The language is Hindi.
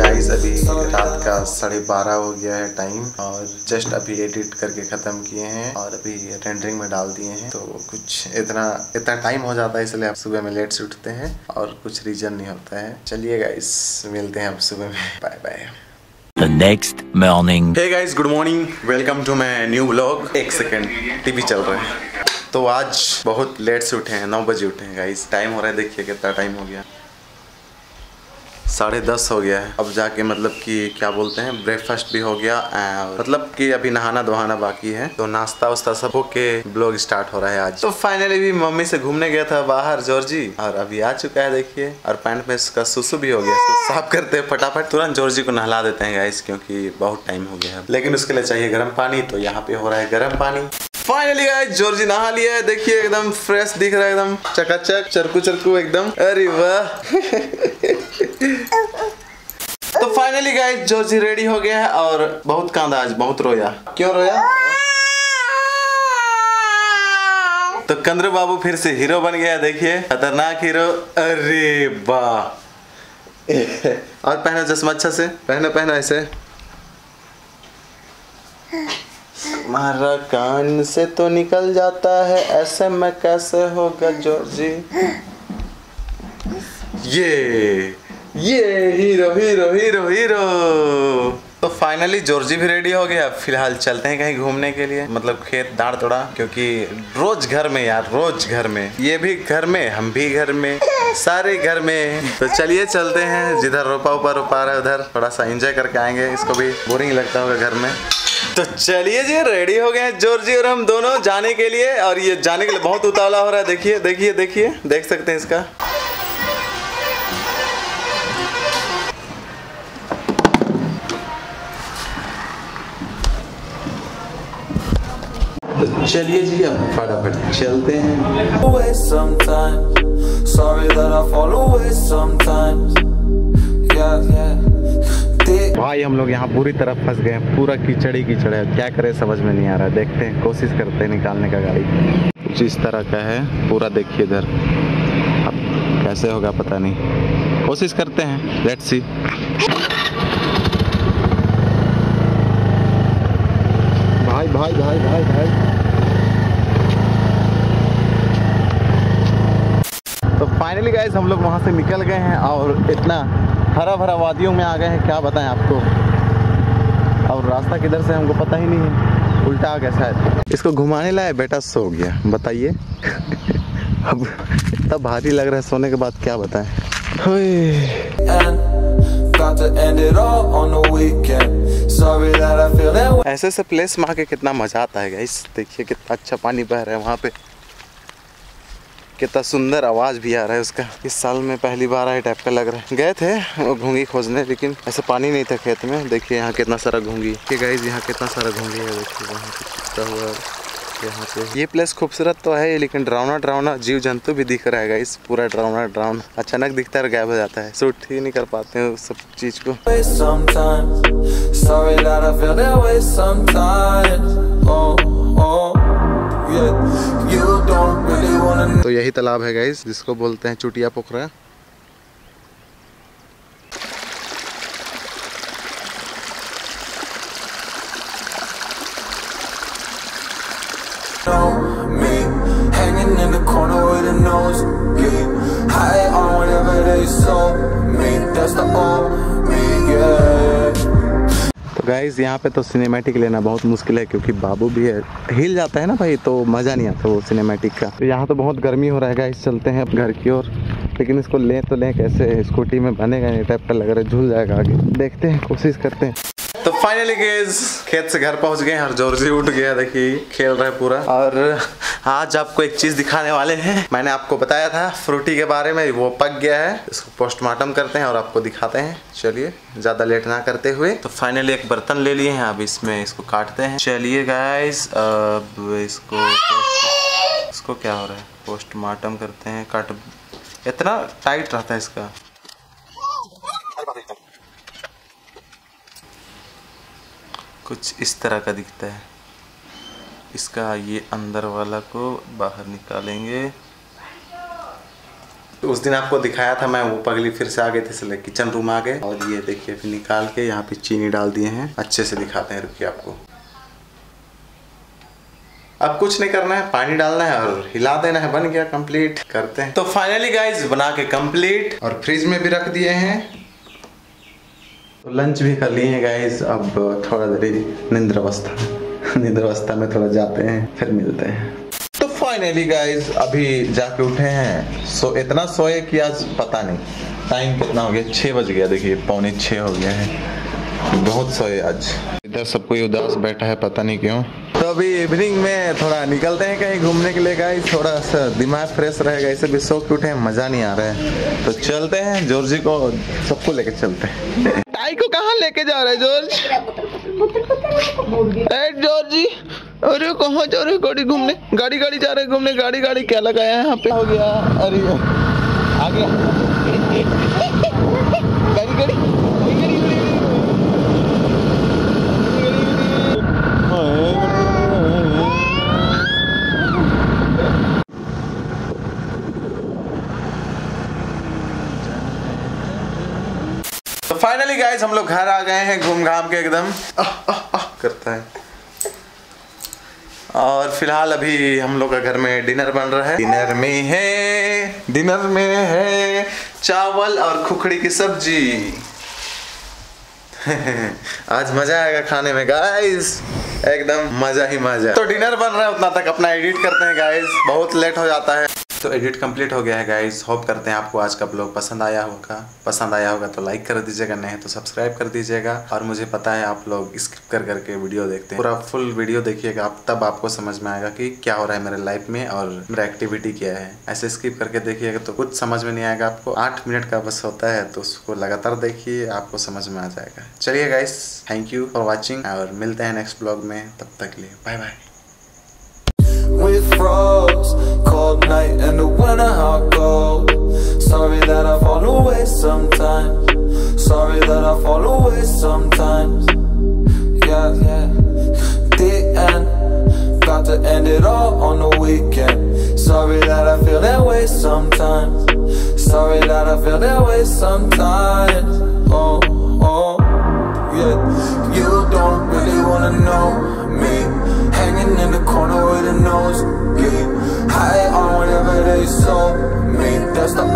गाइस अभी रात का साढ़े बारह हो गया है टाइम और जस्ट अभी एडिट करके ख़त्म किए हैं और अभी रेंडरिंग में डाल दिए हैं। तो कुछ इतना इतना टाइम हो जाता है इसलिए आप सुबह में लेट से उठते हैं और कुछ रीजन नहीं होता है। चलिए गाइस मिलते हैं अब सुबह में। Bye bye The next morning. Hey guys good morning welcome to my new vlog एक सेकंड टीवी चल रहा है। तो आज बहुत लेट से उठे हैं, नौ बजे उठे हैं गाइस टाइम हो रहा है, देखिए कितना टाइम हो गया। साढ़े दस हो गया है। अब जाके मतलब कि क्या बोलते हैं ब्रेकफास्ट भी हो गया मतलब कि अभी नहाना धोहाना बाकी है। तो नाश्ता वास्ता सब होके ब्लॉग स्टार्ट हो रहा है आज। तो फाइनली भी मम्मी से घूमने गया था बाहर, जॉर्जी। और अभी आ चुका है, देखिए। और पैंट में इसका सुसु भी हो गया। तो साफ़ करते हैं, फटाफट। तुरंत जॉर्जी को नहला देते हैं गाइस क्योंकि बहुत टाइम हो गया है। लेकिन उसके लिए चाहिए गर्म पानी तो यहाँ पे हो रहा है गर्म पानी। फाइनली गाइस जॉर्जी नहा लिया है। देखिए, एकदम फ्रेश दिख रहा है, एकदम चकाचक, चरकू चरकू, एकदम। अरे वाह। तो फाइनली गाइस जॉर्जी रेडी हो गया है और बहुत कांदा आज, बहुत रोया। क्यों रोया? तो कंद्र बाबू फिर से हीरो बन गया देखिए। खतरनाक हीरो अरे वाह। और पहनो चश्मा अच्छा से, पहनो, पहना ऐसे। मारा कान से तो निकल जाता है, ऐसे में कैसे होगा जॉर्जी ये ये हीरो हीरो हीरो हीरो। तो फाइनली जॉर्जी भी रेडी हो गया। फ़िलहाल चलते हैं कहीं घूमने के लिए। मतलब खेत, दाड़ तोड़ा, क्योंकि रोज घर में यार, रोज घर में। ये भी घर में, हम भी घर में, सारे घर में। तो चलिए चलते हैं। जिधर रोपा उपा रोपा रहा है, उधर थोड़ा सा एंजॉय करके आएँगे। इसको भी बोरिंग लगता होगा घर में। तो चलिए जी रेडी हो गए हैं ज़ोर जी और हम दोनों जाने के लिए और ये जाने के लिए बहुत उतावला हो रहा है। देखिए देखिए देखिए, देख सकते हैं इसका। तो चलिए जी, अब फटाफट चलते हैं। भाई, हम लोग यहाँ पूरी तरह फंस गए पूरा कीचड़ ही कीचड़ है। क्या करें, समझ में नहीं आ रहा। देखते हैं, कोशिश करते हैं निकालने का गाड़ी। कुछ इस तरह का है, पूरा देखिए इधर। अब कैसे होगा, पता नहीं। कोशिश करते हैं। लेट्स सी भाई भाई भाई भाई भाई। तो फाइनली गाइस हम लोग वहाँ से निकल गए हैं और इतना हरा भरा वादियों में आ गए हैं क्या बताएँ आपको? और रास्ता किधर से हमको पता ही नहीं है। उल्टा आ गया शायद। इसको घुमाने लाए बेटा सो गया। बताइए। अब इतना भारी लग रहा है सोने के बाद क्या बताएँ. ऐसे ऐसे प्लेस में आके कितना मज़ा आता है गाइस देखिए कितना अच्छा पानी बह रहा है वहाँ पे। कितना सुंदर आवाज़ भी आ रहा है उसका। इस साल में पहली बार आए टाइप का लग रहा है। गए थे घूँगी खोजने, लेकिन ऐसे पानी नहीं था खेत में। देखिए यहाँ कितना सारा घूँगी। कि गाइस यहाँ कितना सारा घूँगी है, देखिए वहाँ कितना हुआ यहाँ पे। ये प्लेस खूबसूरत तो है लेकिन ड्रावना ड्रावना जीव जंतु भी दिख रहा है गाइस पूरा ड्रावना ड्रावना। अचानक दिखता है गायब हो जाता है। सूट ही नहीं कर पाते हैं सब चीज़ को। तो यही तालाब है गाइस जिसको बोलते हैं चुटिया पोखरा। Oh गाइस यहाँ पे तो सिनेमैटिक लेना बहुत मुश्किल है क्योंकि बाबू भी है। हिल जाता है ना भाई तो मज़ा नहीं आता वो सिनेमैटिक का। तो यहाँ तो बहुत गर्मी हो रहा है गाइस चलते हैं घर की ओर। लेकिन इसको लें तो लें कैसे? स्कूटी में बनेगा नहीं टाइप का लग रहा है, झूल जाएगा आगे। देखते हैं, कोशिश करते हैं। तो फाइनली गेज खेत से घर पहुँच गए और जॉर्जी उठ गया, देखिए, खेल रहा है पूरा। और आज आपको एक चीज़ दिखाने वाले हैं। मैंने आपको बताया था, फ्रूटी के बारे में, वो पक गया है। इसको पोस्टमार्टम करते हैं और आपको दिखाते हैं। चलिए, ज़्यादा लेट ना करते हुए। तो फाइनली एक बर्तन ले लिए हैं, अब इसमें इसको काटते हैं। चलिए गाइस अब इसको इसको क्या हो रहा है? पोस्टमार्टम करते हैं, काट इतना टाइट रहता है इसका। कुछ इस तरह का दिखता है। इसका ये अंदर वाला को बाहर निकालेंगे। उस दिन आपको दिखाया था, मैं वो पगली फिर से आ गए थे इसलिए किचन रूम आ गए और ये देखिए, फिर निकाल के यहाँ पे चीनी डाल दिए हैं। अच्छे से दिखाते हैं, रुकिए आपको। अब कुछ नहीं करना है, पानी डालना है और हिला देना है, बन गया कंप्लीट करते हैं। तो फाइनली गाइज़ बना के कंप्लीट और फ्रिज में भी रख दिए हैं। तो लंच भी कर लिए गाइज़ अब थोड़ा देरी निंद्र अवस्था में थोड़ा जाते हैं, फिर मिलते हैं। तो फाइनली गाइज़ अभी जाके उठे हैं। सो, इतना सोए कि आज पता नहीं टाइम कितना हो गया? छः बज गया, देखिए, पौने छः हो गया है। बहुत सोए आज। इधर सब कोई उदास बैठा है, पता नहीं क्यों। तो अभी इवनिंग में थोड़ा निकलते हैं कहीं घूमने के लिए गाइस थोड़ा सा दिमाग फ्रेश रहेगा, इसे भी सो के उठे मज़ा नहीं आ रहा है। तो चलते हैं, जॉर्जी को सबको लेके चलते हैं। टाई को कहाँ लेके जा रहे हैं, जॉर्ज? ए जॉर्जी अरे कहाँ जा रहे गाड़ी घूमने? गाड़ी गाड़ी जा रहे घूमने गाड़ी गाड़ी क्या लगाया है यहाँ पे? हो गया अरे आ गया। गाड़ी गाड़ी तो फाइनली गाइस हम लोग घर आ गए हैं घूम घाम के एकदम। करता है। और फ़िलहाल अभी हम लोग का घर में डिनर बन रहा है। डिनर में है, डिनर में है चावल और खुखड़ी की सब्ज़ी। आज मज़ा आएगा खाने में गाइस एकदम मज़ा ही मज़ा। तो डिनर बन रहा है, उतना तक अपना एडिट करते हैं गाइस बहुत लेट हो जाता है। तो एडिट कंप्लीट हो गया है गाइस होप करते हैं आपको आज का ब्लॉग पसंद आया होगा. पसंद आया होगा तो लाइक कर दीजिएगा, नहीं तो सब्सक्राइब कर दीजिएगा. और मुझे पता है आप लोग स्किप कर करके वीडियो देखते हैं. पूरा फुल वीडियो देखिएगा, आप तब आपको समझ में आएगा कि क्या हो रहा है मेरे लाइफ में और मेरा एक्टिविटी क्या है. ऐसे स्किप करके देखिएगा तो कुछ समझ में नहीं आएगा आपको. आठ मिनट का बस होता है तो उसको लगातार देखिए, आपको समझ में आ जाएगा. चलिए guys thank you for watching और मिलते हैं नेक्स्ट ब्लॉग में. तब तक लिए bye bye froze, cold night in the winter, how goes. Sorry that I fall away sometimes. Sorry that I fall away sometimes. Yeah, yeah. The end, got to end it all on the weekend. Sorry that I feel that way sometimes. Sorry that I feel that way sometimes. Oh, oh, yeah. You don't really wanna know me. Hanging in the corner with a nose they saw me, that's the